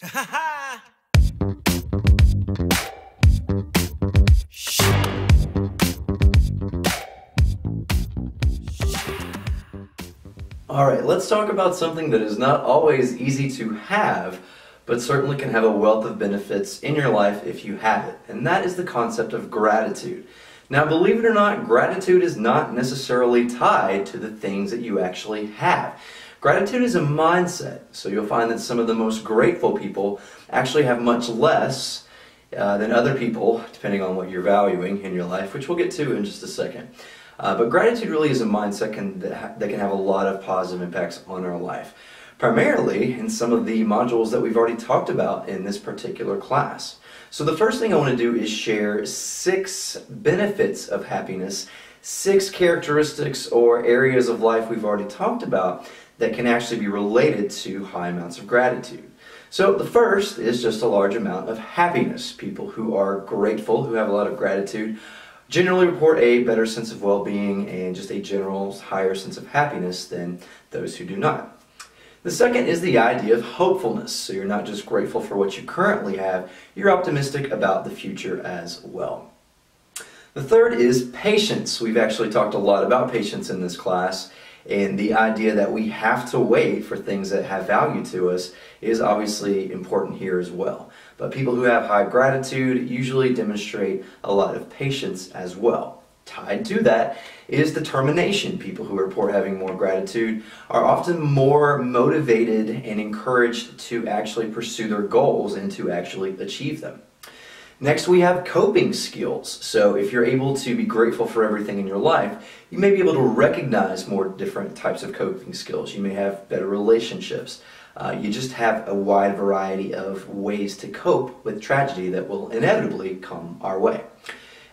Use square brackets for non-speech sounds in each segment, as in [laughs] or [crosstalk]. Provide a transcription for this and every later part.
[laughs] All right, let's talk about something that is not always easy to have, but certainly can have a wealth of benefits in your life if you have it, and that is the concept of gratitude. Now, believe it or not, gratitude is not necessarily tied to the things that you actually have. Gratitude is a mindset, so you'll find that some of the most grateful people actually have much less uh, than other people, depending on what you're valuing in your life, which we'll get to in just a second. Uh, but gratitude really is a mindset can, that, ha- that can have a lot of positive impacts on our life, primarily in some of the modules that we've already talked about in this particular class. So, the first thing I want to do is share six benefits of happiness, six characteristics or areas of life we've already talked about that can actually be related to high amounts of gratitude. So, the first is just a large amount of happiness. People who are grateful, who have a lot of gratitude, generally report a better sense of well being and just a general higher sense of happiness than those who do not. The second is the idea of hopefulness. So you're not just grateful for what you currently have, you're optimistic about the future as well. The third is patience. We've actually talked a lot about patience in this class, and the idea that we have to wait for things that have value to us is obviously important here as well. But people who have high gratitude usually demonstrate a lot of patience as well. Tied to that is determination. People who report having more gratitude are often more motivated and encouraged to actually pursue their goals and to actually achieve them. Next, we have coping skills. So, if you're able to be grateful for everything in your life, you may be able to recognize more different types of coping skills. You may have better relationships. Uh, you just have a wide variety of ways to cope with tragedy that will inevitably come our way.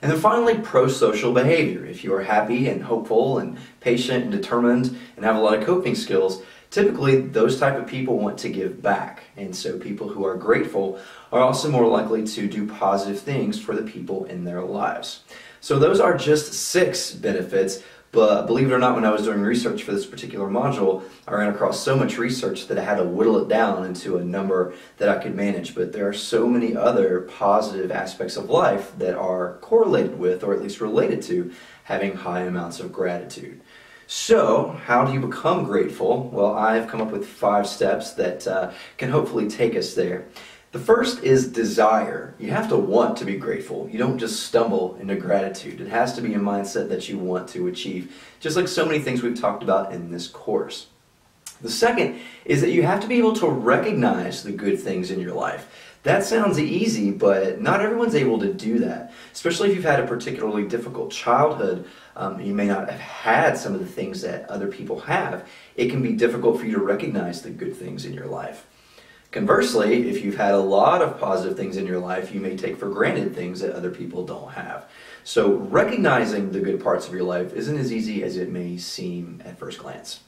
And then finally, pro social behavior. If you are happy and hopeful and patient and determined and have a lot of coping skills, typically those type of people want to give back. And so people who are grateful are also more likely to do positive things for the people in their lives. So those are just six benefits but believe it or not, when I was doing research for this particular module, I ran across so much research that I had to whittle it down into a number that I could manage. But there are so many other positive aspects of life that are correlated with, or at least related to, having high amounts of gratitude. So, how do you become grateful? Well, I've come up with five steps that uh, can hopefully take us there. The first is desire. You have to want to be grateful. You don't just stumble into gratitude. It has to be a mindset that you want to achieve, just like so many things we've talked about in this course. The second is that you have to be able to recognize the good things in your life. That sounds easy, but not everyone's able to do that. Especially if you've had a particularly difficult childhood, um, you may not have had some of the things that other people have. It can be difficult for you to recognize the good things in your life. Conversely, if you've had a lot of positive things in your life, you may take for granted things that other people don't have. So, recognizing the good parts of your life isn't as easy as it may seem at first glance.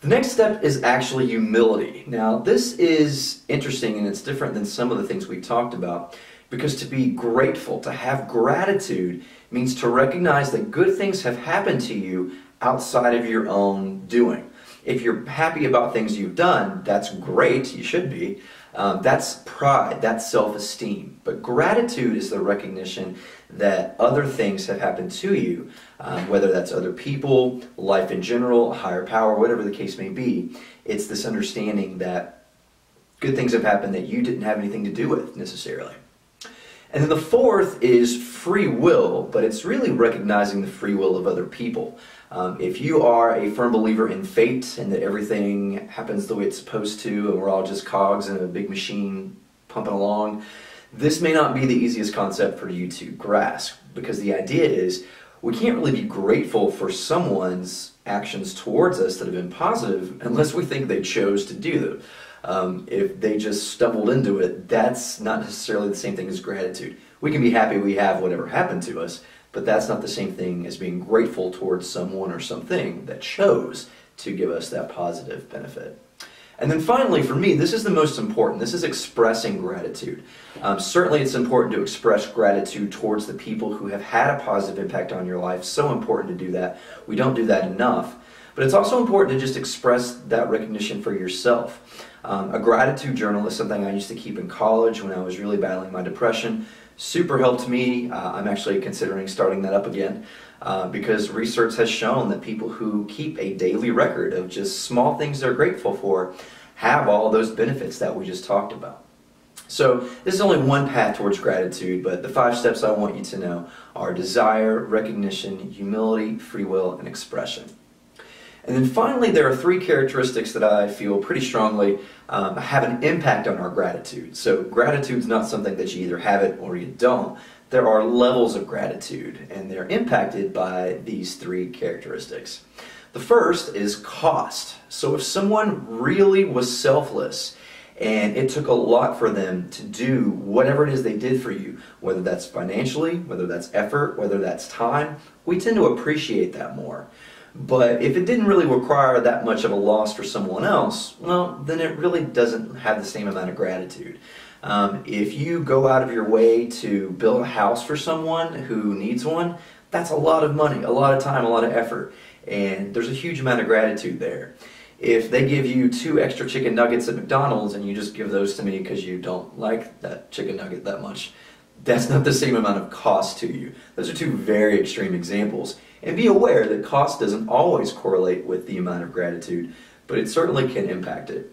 The next step is actually humility. Now, this is interesting and it's different than some of the things we talked about because to be grateful, to have gratitude, means to recognize that good things have happened to you outside of your own doing. If you're happy about things you've done, that's great, you should be. Um, that's pride, that's self esteem. But gratitude is the recognition that other things have happened to you, um, whether that's other people, life in general, higher power, whatever the case may be. It's this understanding that good things have happened that you didn't have anything to do with necessarily. And then the fourth is free will, but it's really recognizing the free will of other people. Um, if you are a firm believer in fate and that everything happens the way it's supposed to, and we're all just cogs in a big machine pumping along, this may not be the easiest concept for you to grasp because the idea is we can't really be grateful for someone's actions towards us that have been positive unless we think they chose to do them. Um, if they just stumbled into it, that's not necessarily the same thing as gratitude. We can be happy we have whatever happened to us, but that's not the same thing as being grateful towards someone or something that chose to give us that positive benefit. And then finally, for me, this is the most important. This is expressing gratitude. Um, certainly, it's important to express gratitude towards the people who have had a positive impact on your life. So important to do that. We don't do that enough. But it's also important to just express that recognition for yourself. Um, a gratitude journal is something I used to keep in college when I was really battling my depression. Super helped me. Uh, I'm actually considering starting that up again uh, because research has shown that people who keep a daily record of just small things they're grateful for have all those benefits that we just talked about. So this is only one path towards gratitude, but the five steps I want you to know are desire, recognition, humility, free will, and expression. And then finally, there are three characteristics that I feel pretty strongly um, have an impact on our gratitude. So gratitude is not something that you either have it or you don't. There are levels of gratitude, and they're impacted by these three characteristics. The first is cost. So if someone really was selfless and it took a lot for them to do whatever it is they did for you, whether that's financially, whether that's effort, whether that's time, we tend to appreciate that more. But if it didn't really require that much of a loss for someone else, well, then it really doesn't have the same amount of gratitude. Um, if you go out of your way to build a house for someone who needs one, that's a lot of money, a lot of time, a lot of effort, and there's a huge amount of gratitude there. If they give you two extra chicken nuggets at McDonald's and you just give those to me because you don't like that chicken nugget that much, that's not the same amount of cost to you. Those are two very extreme examples. And be aware that cost doesn't always correlate with the amount of gratitude, but it certainly can impact it.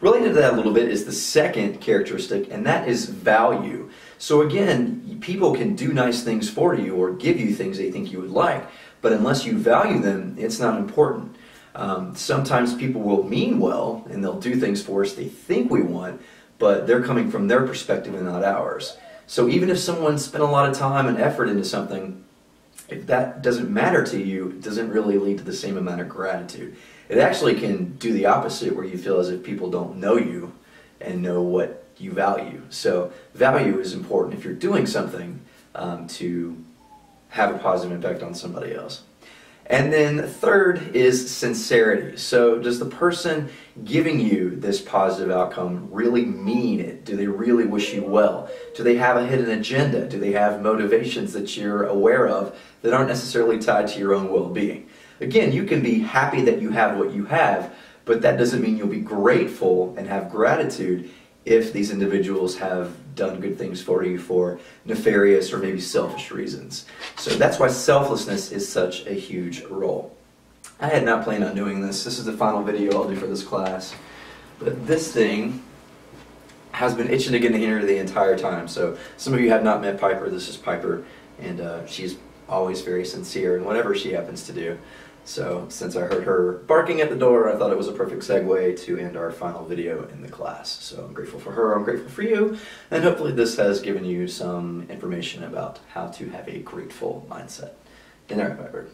Related to that a little bit is the second characteristic, and that is value. So again, people can do nice things for you or give you things they think you would like, but unless you value them, it's not important. Um, sometimes people will mean well and they'll do things for us they think we want, but they're coming from their perspective and not ours. So even if someone spent a lot of time and effort into something, if that doesn't matter to you, it doesn't really lead to the same amount of gratitude. It actually can do the opposite where you feel as if people don't know you and know what you value. So value is important if you're doing something um, to have a positive impact on somebody else. And then third is sincerity. So does the person giving you this positive outcome really mean it? Do they really wish you well? Do they have a hidden agenda? Do they have motivations that you're aware of that aren't necessarily tied to your own well-being? Again, you can be happy that you have what you have, but that doesn't mean you'll be grateful and have gratitude if these individuals have done good things for you for nefarious or maybe selfish reasons. So that's why selflessness is such a huge role. I had not planned on doing this. This is the final video I'll do for this class. But this thing has been itching to get in here the entire time. So some of you have not met Piper. This is Piper, and uh, she's always very sincere in whatever she happens to do. So since I heard her barking at the door, I thought it was a perfect segue to end our final video in the class. So I'm grateful for her, I'm grateful for you, and hopefully this has given you some information about how to have a grateful mindset. Good night, Piper.